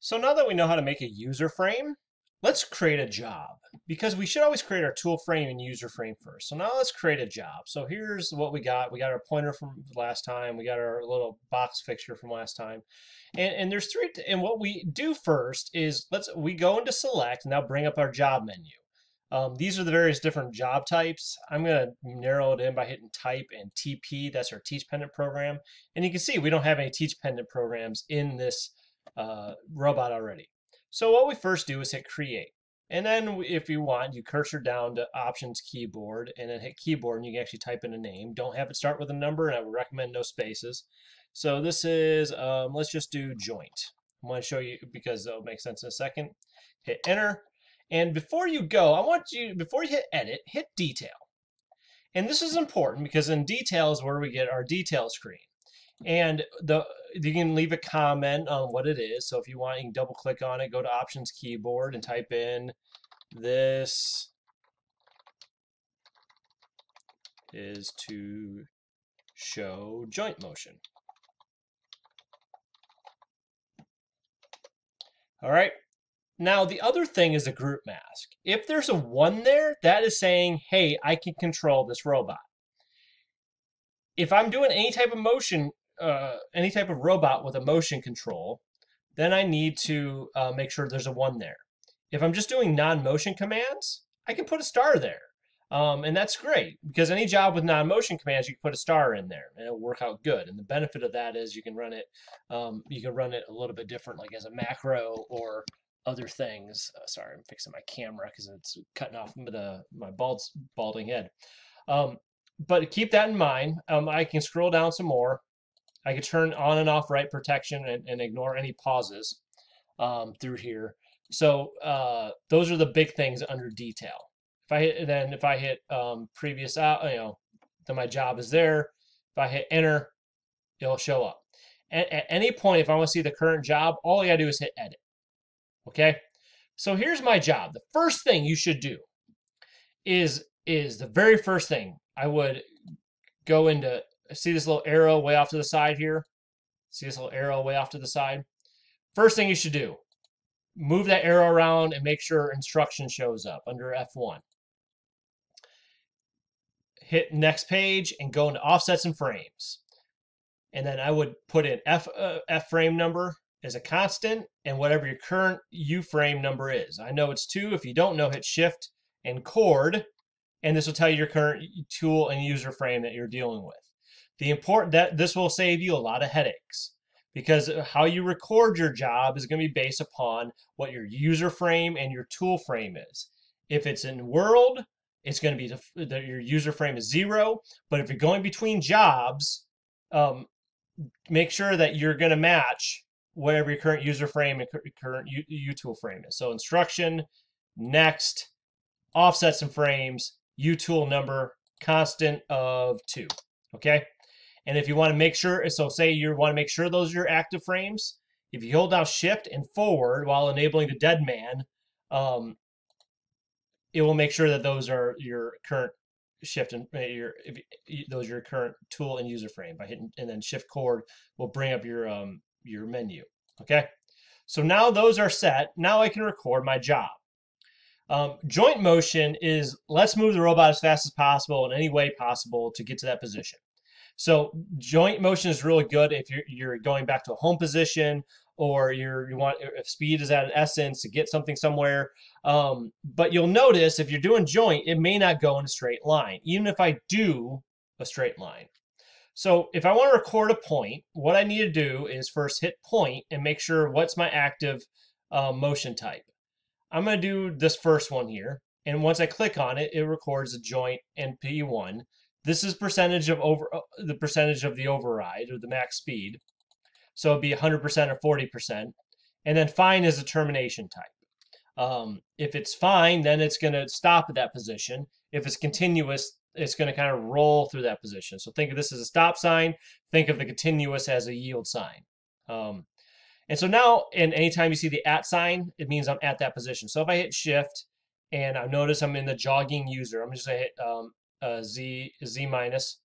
So now that we know how to make a user frame, let's create a job because we should always create our tool frame and user frame first. So now let's create a job. So here's what we got. We got our pointer from last time. We got our little box fixture from last time. And, and there's three, and what we do first is let's, we go into select and now bring up our job menu. Um, these are the various different job types. I'm going to narrow it in by hitting type and TP. That's our teach pendant program. And you can see we don't have any teach pendant programs in this uh, robot already. So what we first do is hit create. And then if you want, you cursor down to options keyboard and then hit keyboard and you can actually type in a name. Don't have it start with a number and I would recommend no spaces. So this is, um, let's just do joint. I'm going to show you because it'll make sense in a second. Hit enter. And before you go, I want you, before you hit edit, hit detail. And this is important because in detail is where we get our detail screen. And the you can leave a comment on what it is. So if you want, you can double click on it, go to options keyboard and type in this is to show joint motion. All right. Now, the other thing is a group mask. If there's a one there, that is saying, hey, I can control this robot. If I'm doing any type of motion uh, any type of robot with a motion control, then I need to uh, make sure there's a one there. If I'm just doing non-motion commands, I can put a star there. Um, and that's great because any job with non-motion commands, you can put a star in there and it'll work out good. And the benefit of that is you can run it, um, you can run it a little bit different, like as a macro or other things. Uh, sorry, I'm fixing my camera because it's cutting off the, my bald, balding head. Um, but keep that in mind. Um, I can scroll down some more. I could turn on and off write protection and, and ignore any pauses um, through here. So uh, those are the big things under detail. If I hit, then if I hit um, previous you know, then my job is there. If I hit enter, it'll show up. At, at any point, if I want to see the current job, all I gotta do is hit edit. Okay. So here's my job. The first thing you should do is is the very first thing I would go into see this little arrow way off to the side here? See this little arrow way off to the side? First thing you should do, move that arrow around and make sure instruction shows up under F1. Hit next page and go into offsets and frames. And then I would put in F, uh, F frame number as a constant and whatever your current U frame number is. I know it's two. If you don't know, hit shift and coord, and this will tell you your current tool and user frame that you're dealing with. The important that this will save you a lot of headaches because how you record your job is going to be based upon what your user frame and your tool frame is. If it's in world, it's going to be the, your user frame is zero. But if you're going between jobs, um, make sure that you're going to match whatever your current user frame and current U tool frame is. So instruction, next, offsets and frames, U tool number, constant of two. Okay. And if you want to make sure, so say you want to make sure those are your active frames, if you hold down shift and forward while enabling the dead man, um, it will make sure that those are your current shift and uh, your those are your current tool and user frame by hitting and then shift coord will bring up your um your menu okay? So now those are set. Now I can record my job. Um, joint motion is let's move the robot as fast as possible in any way possible to get to that position so joint motion is really good if you're, you're going back to a home position or you're, you want if speed is at an essence to get something somewhere. Um, but you'll notice if you're doing joint, it may not go in a straight line, even if I do a straight line. So if I want to record a point, what I need to do is first hit point and make sure what's my active uh, motion type. I'm going to do this first one here. And once I click on it, it records a joint NP1. This is percentage of over uh, the percentage of the override or the max speed. So it'd be 100% or 40%. And then fine is a termination type. Um, if it's fine, then it's going to stop at that position. If it's continuous, it's going to kind of roll through that position. So think of this as a stop sign. Think of the continuous as a yield sign. Um, and so now, and anytime you see the at sign, it means I'm at that position. So if I hit shift and I notice I'm in the jogging user, I'm just going to hit um, uh, z z minus.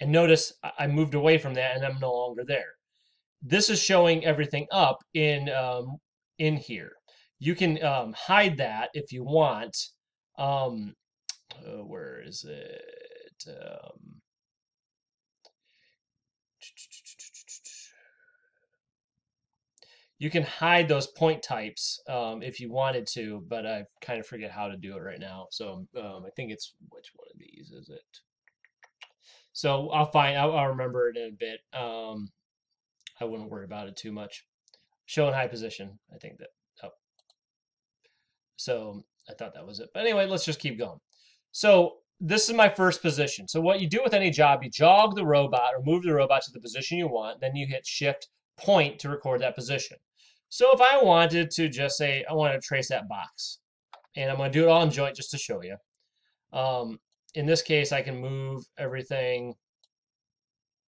And notice I moved away from that and I'm no longer there. this is showing everything up in um, in here. You can um, hide that if you want. Um, uh, where is it? Um, you can hide those point types um, if you wanted to, but I kind of forget how to do it right now. So um, I think it's which one of these is it? So I'll find. I'll, I'll remember it in a bit. Um, I wouldn't worry about it too much. Show in high position. I think that. Oh. So I thought that was it. But anyway, let's just keep going. So this is my first position. So what you do with any job, you jog the robot or move the robot to the position you want. Then you hit Shift Point to record that position. So if I wanted to just say, I want to trace that box, and I'm going to do it all in joint just to show you. Um, in this case, I can move everything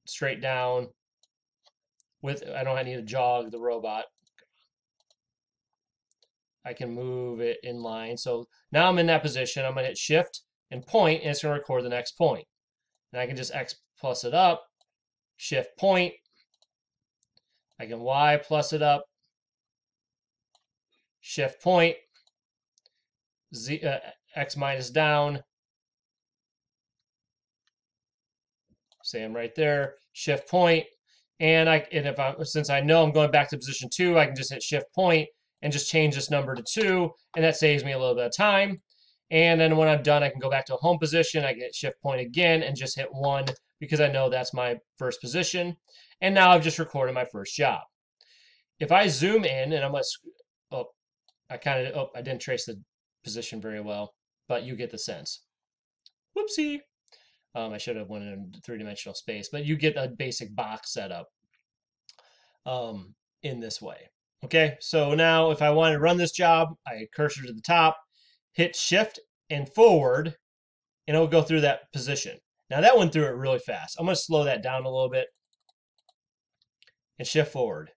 straight down with, I don't need to jog the robot. I can move it in line. So now I'm in that position. I'm going to hit shift and point, and it's going to record the next point. And I can just X plus it up, shift point. I can Y plus it up, shift point, Z, uh, X minus down, I'm right there, shift point, and I and if I since I know I'm going back to position two, I can just hit shift point and just change this number to two, and that saves me a little bit of time. And then when I'm done, I can go back to a home position. I get shift point again and just hit one because I know that's my first position. And now I've just recorded my first job. If I zoom in and I'm oh, I kind of, oh, I didn't trace the position very well, but you get the sense. Whoopsie. Um, I should have went in three-dimensional space, but you get a basic box setup um, in this way. Okay, so now if I want to run this job, I cursor to the top, hit shift and forward, and it'll go through that position. Now that went through it really fast. I'm going to slow that down a little bit and shift forward.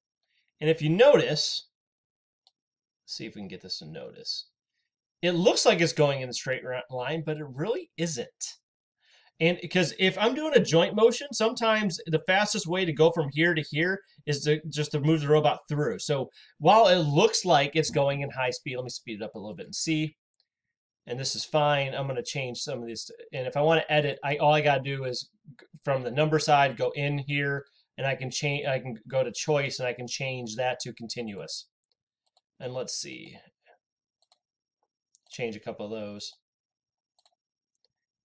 And if you notice, see if we can get this to notice. It looks like it's going in a straight line, but it really isn't. And because if I'm doing a joint motion, sometimes the fastest way to go from here to here is to just to move the robot through. So while it looks like it's going in high speed, let me speed it up a little bit and see. And this is fine. I'm going to change some of these. And if I want to edit, I all I got to do is from the number side, go in here, and I can change. I can go to choice, and I can change that to continuous. And let's see. Change a couple of those.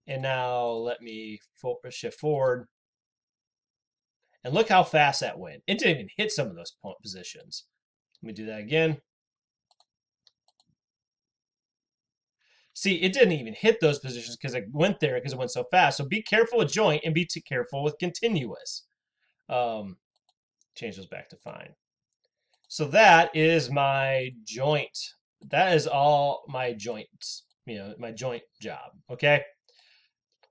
And now let me shift forward. And look how fast that went. It didn't even hit some of those positions. Let me do that again. See, it didn't even hit those positions because it went there because it went so fast. So be careful with joint and be careful with continuous. Um, change those back to fine. So that is my joint. That is all my joints, you know, my joint job. Okay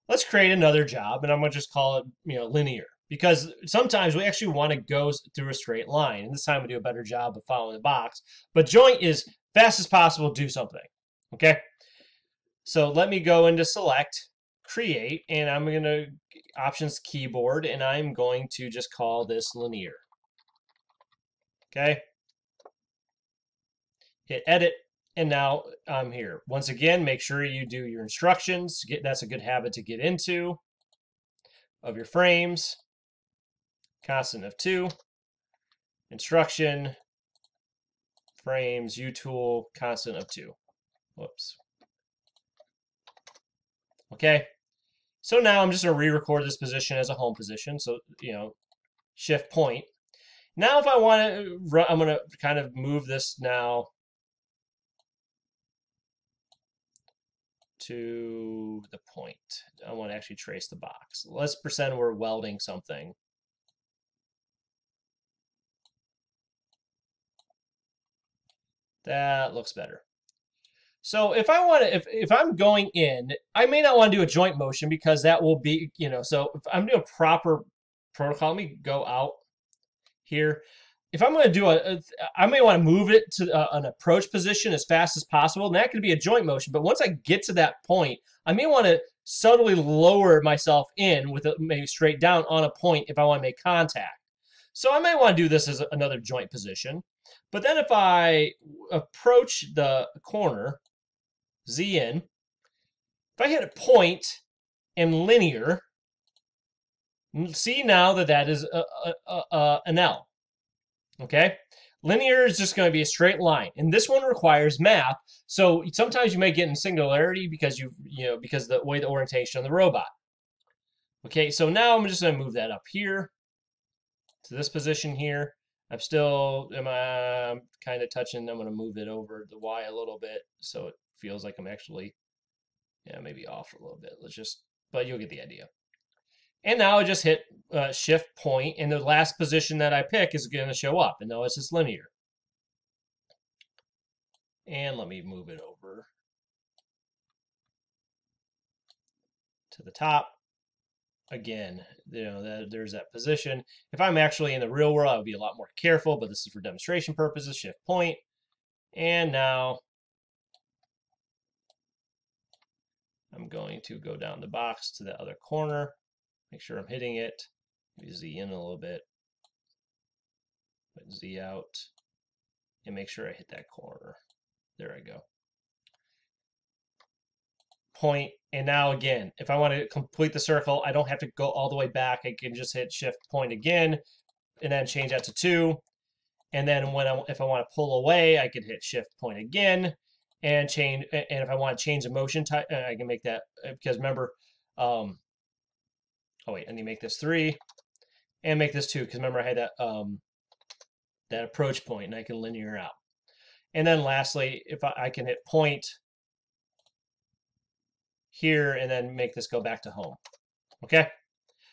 let's create another job and I'm going to just call it, you know, linear because sometimes we actually want to go through a straight line. And this time we do a better job of following the box. But joint is fast as possible, do something. Okay. So let me go into select, create, and I'm going to options keyboard, and I'm going to just call this linear. Okay. Hit edit, and now I'm here. Once again, make sure you do your instructions. Get That's a good habit to get into of your frames. Constant of 2. Instruction. Frames, utool, constant of 2. Whoops. Okay. So now I'm just going to re-record this position as a home position. So, you know, shift point. Now if I want to, I'm going to kind of move this now to the point. I want to actually trace the box. Let's pretend we're welding something. That looks better. So if I want to, if, if I'm going in, I may not want to do a joint motion because that will be, you know, so if I'm doing a proper protocol, let me go out here if I'm going to do a, I may want to move it to a, uh, an approach position as fast as possible, and that could be a joint motion. But once I get to that point, I may want to subtly lower myself in with a, maybe straight down on a point if I want to make contact. So I may want to do this as another joint position. But then if I approach the corner, Z in, if I hit a point and linear, see now that that is a, a, a, an L. Okay? Linear is just going to be a straight line, and this one requires math. So sometimes you may get in singularity because you you know because the way the orientation of the robot. Okay, so now I'm just going to move that up here to this position here. I'm still am I kind of touching. I'm going to move it over the Y a little bit so it feels like I'm actually yeah maybe off a little bit. Let's just but you'll get the idea. And now I just hit uh, shift point, and the last position that I pick is going to show up, and notice it's linear. And let me move it over to the top. Again, you know, that, there's that position. If I'm actually in the real world, I would be a lot more careful, but this is for demonstration purposes, shift point. And now I'm going to go down the box to the other corner Make sure I'm hitting it. Maybe Z in a little bit. Put Z out. And make sure I hit that corner. There I go. Point, and now again, if I want to complete the circle, I don't have to go all the way back. I can just hit shift point again, and then change that to two. And then when I, if I want to pull away, I can hit shift point again, and change. And if I want to change the motion type, uh, I can make that because remember, um, oh wait, I need to make this three and make this two because remember I had that um, that approach point and I can linear out. And then lastly, if I, I can hit point here and then make this go back to home. Okay,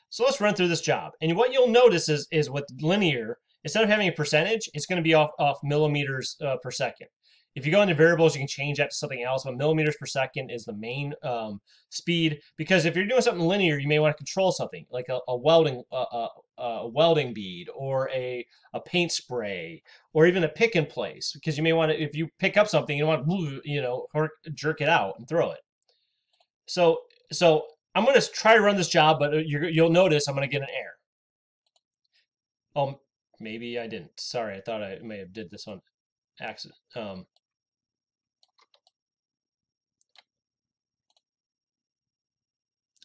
so let's run through this job. And what you'll notice is, is with linear, instead of having a percentage, it's going to be off, off millimeters uh, per second. If you go into variables, you can change that to something else, but millimeters per second is the main um, speed. Because if you're doing something linear, you may want to control something like a, a welding a, a, welding bead or a, a paint spray or even a pick and place. Because you may want to, if you pick up something, you want to, you know, jerk it out and throw it. So, so I'm going to try to run this job, but uh, you'll notice I'm going to get an error. Oh, maybe I didn't. Sorry, I thought I may have did this on accident. Um,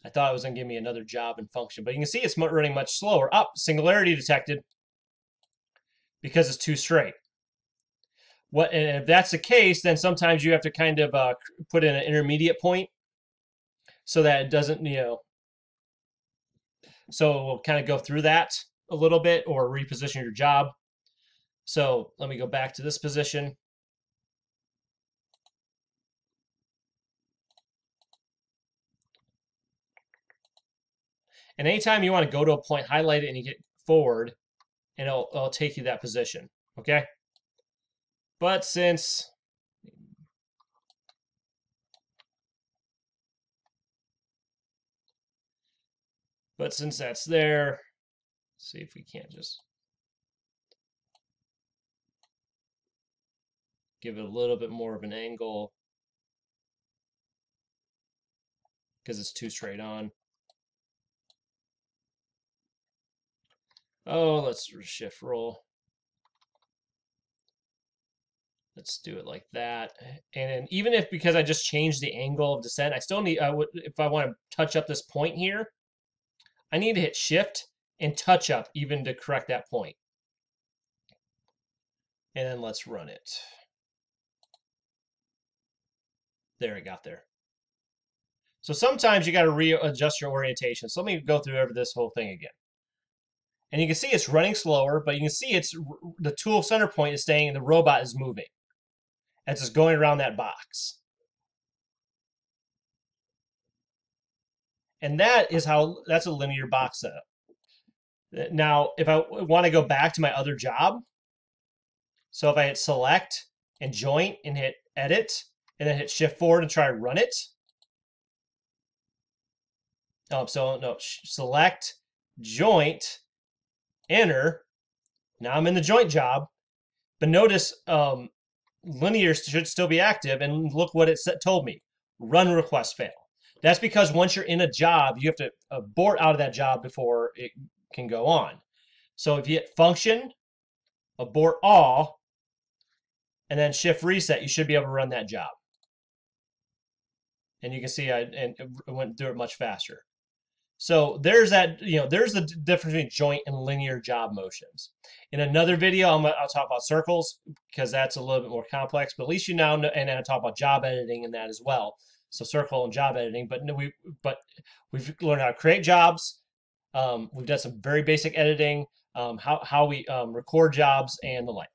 I thought it was going to give me another job and function, but you can see it's running much slower. Up, oh, singularity detected because it's too straight. What, and if that's the case, then sometimes you have to kind of uh, put in an intermediate point so that it doesn't, you know, so we'll kind of go through that a little bit or reposition your job. So let me go back to this position. And anytime you want to go to a point, highlight it and you get forward, and it'll, it'll take you that position. Okay? But since but since that's there, see if we can't just give it a little bit more of an angle because it's too straight on. Oh, let's shift roll. Let's do it like that. And then even if, because I just changed the angle of descent, I still need, I would, if I want to touch up this point here, I need to hit shift and touch up even to correct that point. And then let's run it. There, it got there. So sometimes you got to readjust your orientation. So let me go through over this whole thing again. And you can see it's running slower, but you can see it's the tool center point is staying and the robot is moving. It's just going around that box. And that is how, that's a linear box setup. Now, if I want to go back to my other job, so if I hit select and joint and hit edit, and then hit shift forward and try to run it. Oh, so no, select, joint, enter. Now I'm in the joint job, but notice um, linear should still be active, and look what it told me: run request fail. That's because once you're in a job, you have to abort out of that job before it can go on. So if you hit function, abort all, and then shift reset, you should be able to run that job. And you can see I and it went through it much faster. So there's that, you know, there's the difference between joint and linear job motions. In another video, I'm, I'll talk about circles because that's a little bit more complex, but at least you now know, and I'll talk about job editing in that as well. So circle and job editing, but we, but we've learned how to create jobs. Um, we've done some very basic editing, um, how, how we um, record jobs and the like.